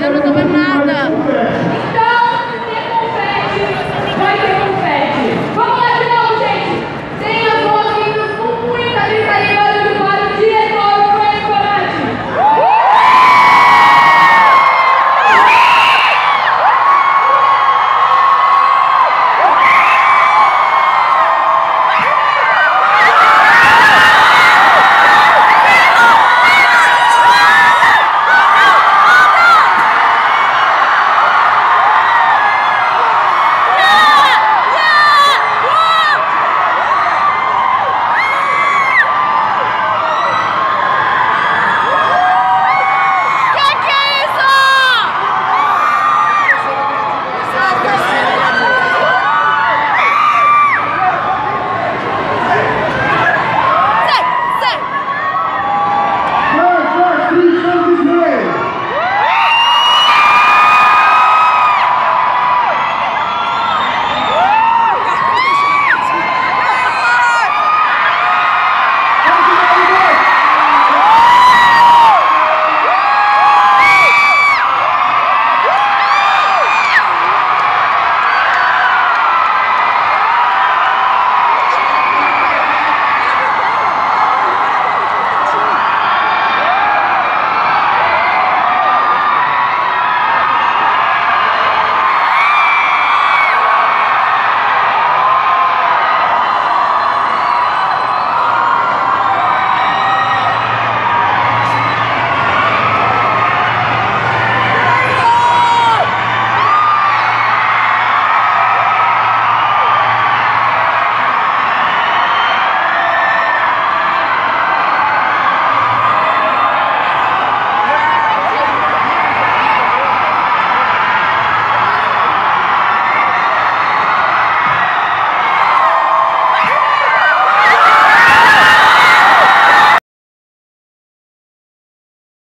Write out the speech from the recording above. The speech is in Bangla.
যেন তোমার মা